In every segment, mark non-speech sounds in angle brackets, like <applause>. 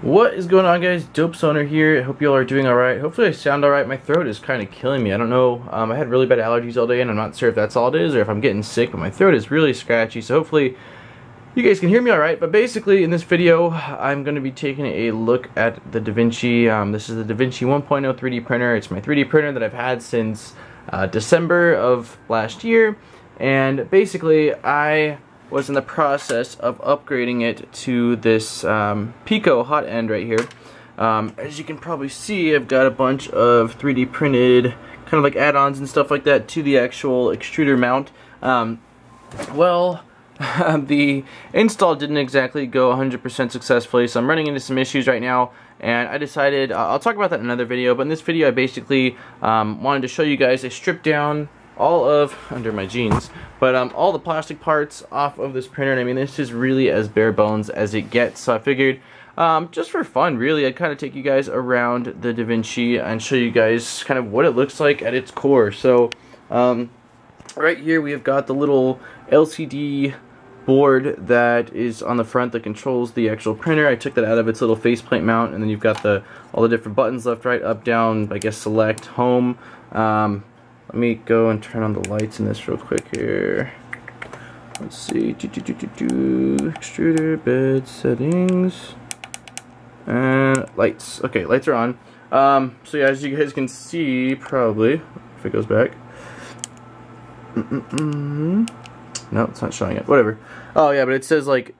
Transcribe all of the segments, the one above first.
What is going on guys? Dope Soner here. I hope you all are doing alright. Hopefully I sound alright. My throat is kind of killing me. I don't know. Um, I had really bad allergies all day and I'm not sure if that's all it is or if I'm getting sick, but my throat is really scratchy. So hopefully you guys can hear me alright. But basically in this video I'm going to be taking a look at the DaVinci. Um, this is the DaVinci 1.0 3D printer. It's my 3D printer that I've had since uh, December of last year. And basically I was in the process of upgrading it to this um, Pico hot end right here. Um, as you can probably see, I've got a bunch of 3D printed kind of like add-ons and stuff like that to the actual extruder mount. Um, well, <laughs> the install didn't exactly go 100% successfully, so I'm running into some issues right now and I decided, uh, I'll talk about that in another video, but in this video I basically um, wanted to show you guys a stripped down all of, under my jeans, but um, all the plastic parts off of this printer. And I mean, this is really as bare bones as it gets. So I figured, um, just for fun, really, I'd kind of take you guys around the DaVinci and show you guys kind of what it looks like at its core. So um, right here we have got the little LCD board that is on the front that controls the actual printer. I took that out of its little faceplate mount and then you've got the all the different buttons left, right, up, down, I guess select, home, um, let me go and turn on the lights in this real quick here. Let's see. Do, do, do, do, do. Extruder, bed settings. And lights. Okay, lights are on. Um, so yeah, as you guys can see, probably, if it goes back. Mm -mm. No, it's not showing it. Whatever. Oh yeah, but it says like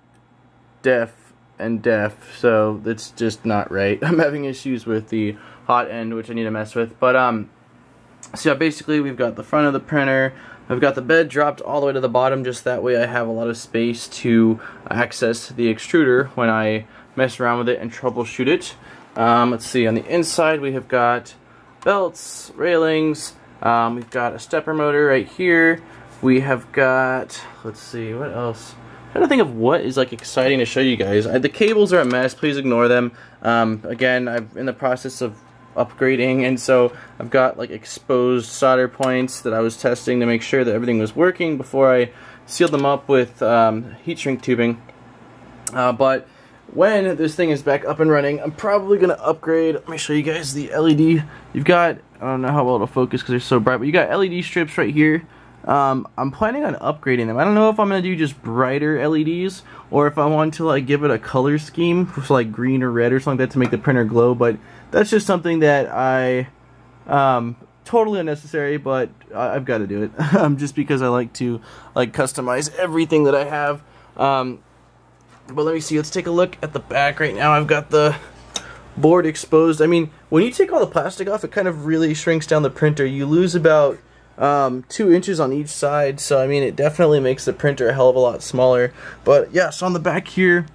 deaf and deaf, so it's just not right. <laughs> I'm having issues with the hot end, which I need to mess with. But um, so yeah, basically we've got the front of the printer, I've got the bed dropped all the way to the bottom just that way I have a lot of space to access the extruder when I mess around with it and troubleshoot it. Um, let's see, on the inside we have got belts, railings, um, we've got a stepper motor right here, we have got, let's see, what else? I'm trying to think of what is like exciting to show you guys. I, the cables are a mess, please ignore them. Um, again, I'm in the process of upgrading and so I've got like exposed solder points that I was testing to make sure that everything was working before I sealed them up with um, heat shrink tubing. Uh, but when this thing is back up and running I'm probably gonna upgrade let me show you guys the LED you've got I don't know how well it'll focus because they're so bright but you got LED strips right here um, I'm planning on upgrading them. I don't know if I'm going to do just brighter LEDs or if I want to like give it a color scheme, like green or red or something like that to make the printer glow, but that's just something that I, um, totally unnecessary, but I, have got to do it. <laughs> um, just because I like to like customize everything that I have. Um, but let me see, let's take a look at the back right now. I've got the board exposed. I mean, when you take all the plastic off, it kind of really shrinks down the printer. You lose about um, two inches on each side so I mean it definitely makes the printer a hell of a lot smaller. But yeah so on the back here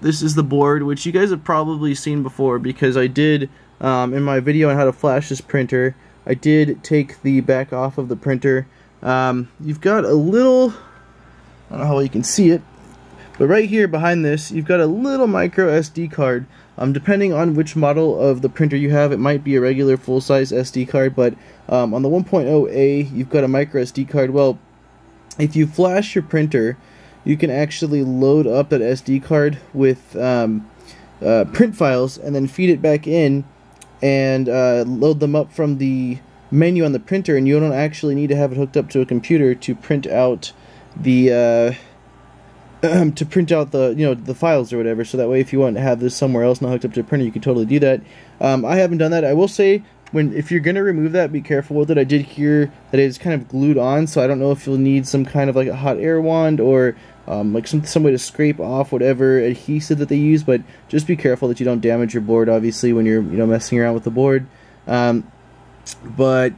this is the board which you guys have probably seen before because I did um, in my video on how to flash this printer I did take the back off of the printer. Um, you've got a little I don't know how well you can see it but right here behind this, you've got a little micro SD card. Um, depending on which model of the printer you have, it might be a regular full-size SD card, but um, on the 1.0A, you've got a micro SD card. Well, if you flash your printer, you can actually load up that SD card with um, uh, print files and then feed it back in and uh, load them up from the menu on the printer, and you don't actually need to have it hooked up to a computer to print out the... Uh, um, <clears throat> to print out the you know the files or whatever. So that way, if you want to have this somewhere else not hooked up to a printer, you can totally do that. Um, I haven't done that. I will say when if you're gonna remove that, be careful with it. I did hear that it's kind of glued on, so I don't know if you'll need some kind of like a hot air wand or um, like some some way to scrape off whatever adhesive that they use. But just be careful that you don't damage your board. Obviously, when you're you know messing around with the board. Um, but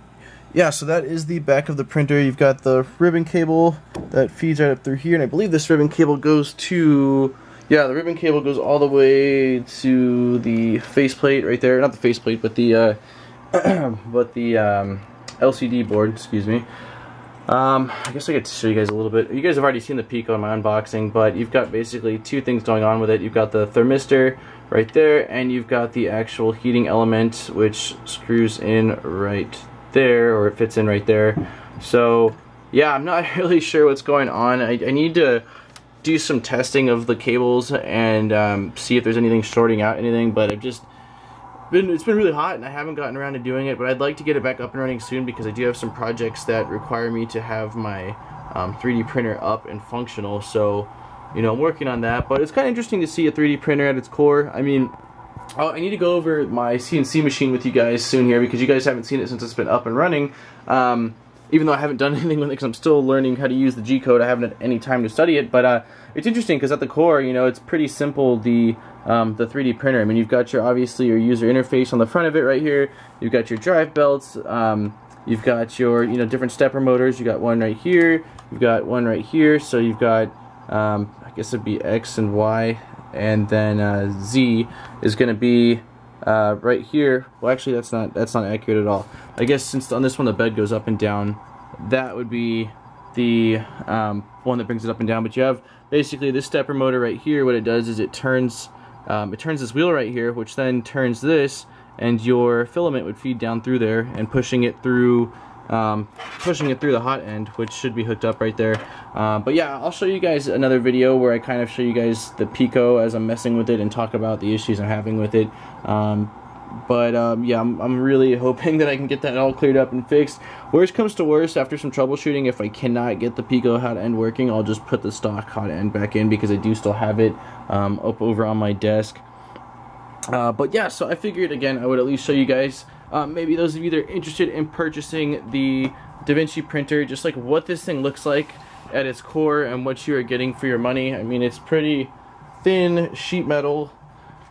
yeah, so that is the back of the printer. You've got the ribbon cable that feeds right up through here, and I believe this ribbon cable goes to, yeah, the ribbon cable goes all the way to the faceplate right there. Not the faceplate, but the, uh, <clears throat> but the um, LCD board, excuse me. Um, I guess I get to show you guys a little bit. You guys have already seen the Pico in my unboxing, but you've got basically two things going on with it. You've got the thermistor right there, and you've got the actual heating element, which screws in right there, or it fits in right there. So, yeah, I'm not <laughs> really sure what's going on. I, I need to do some testing of the cables and um, see if there's anything shorting out anything, but I've just been it's been really hot and I haven't gotten around to doing it, but I'd like to get it back up and running soon because I do have some projects that require me to have my um, 3D printer up and functional. So, you know, I'm working on that, but it's kind of interesting to see a 3D printer at its core. I mean, Oh, I need to go over my CNC machine with you guys soon here because you guys haven't seen it since it's been up and running. Um, even though I haven't done <laughs> anything with it because I'm still learning how to use the G-code, I haven't had any time to study it. But uh, it's interesting because at the core, you know, it's pretty simple, the um, the 3D printer. I mean, you've got your, obviously, your user interface on the front of it right here. You've got your drive belts. Um, you've got your, you know, different stepper motors. You've got one right here. You've got one right here. So you've got, um, I guess it'd be X and Y and then uh, Z is going to be uh, right here. Well, actually, that's not that's not accurate at all. I guess since on this one the bed goes up and down, that would be the um, one that brings it up and down. But you have basically this stepper motor right here. What it does is it turns um, it turns this wheel right here, which then turns this, and your filament would feed down through there and pushing it through um, pushing it through the hot end, which should be hooked up right there. Uh, but yeah, I'll show you guys another video where I kind of show you guys the Pico as I'm messing with it and talk about the issues I'm having with it. Um, but um, yeah, I'm, I'm, really <laughs> hoping that I can get that all cleared up and fixed. Worst comes to worst, after some troubleshooting, if I cannot get the Pico hot end working, I'll just put the stock hot end back in because I do still have it um, up over on my desk. Uh, but yeah, so I figured again I would at least show you guys um, maybe those of you that are interested in purchasing the DaVinci printer, just like what this thing looks like at its core and what you are getting for your money. I mean, it's pretty thin sheet metal.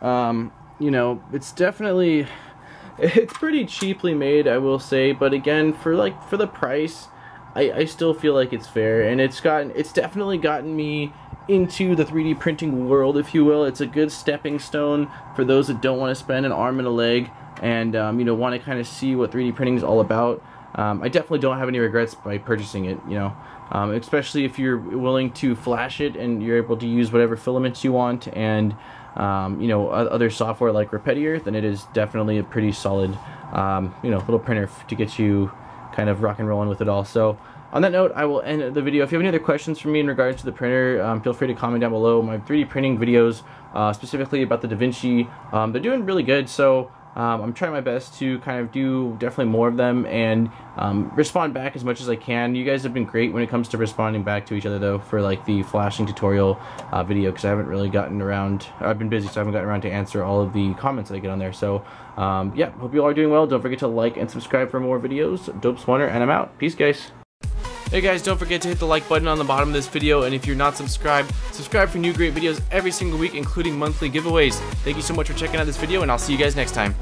Um, you know, it's definitely, <laughs> it's pretty cheaply made, I will say. But again, for like, for the price, I, I still feel like it's fair. And it's gotten, it's definitely gotten me into the 3D printing world, if you will. It's a good stepping stone for those that don't want to spend an arm and a leg and um, you know want to kind of see what 3D printing is all about. Um, I definitely don't have any regrets by purchasing it. You know, um, especially if you're willing to flash it and you're able to use whatever filaments you want and um, you know other software like Repetier, then it is definitely a pretty solid um, you know little printer to get you kind of rock and rolling with it all. So on that note, I will end the video. If you have any other questions for me in regards to the printer, um, feel free to comment down below. My 3D printing videos, uh, specifically about the DaVinci, um, they're doing really good. So um, I'm trying my best to kind of do definitely more of them and um, respond back as much as I can. You guys have been great when it comes to responding back to each other though for like the flashing tutorial uh, video because I haven't really gotten around, I've been busy so I haven't gotten around to answer all of the comments that I get on there. So um, yeah, hope you all are doing well. Don't forget to like and subscribe for more videos. Dope Soner and I'm out. Peace guys. Hey guys, don't forget to hit the like button on the bottom of this video, and if you're not subscribed, subscribe for new great videos every single week, including monthly giveaways. Thank you so much for checking out this video, and I'll see you guys next time.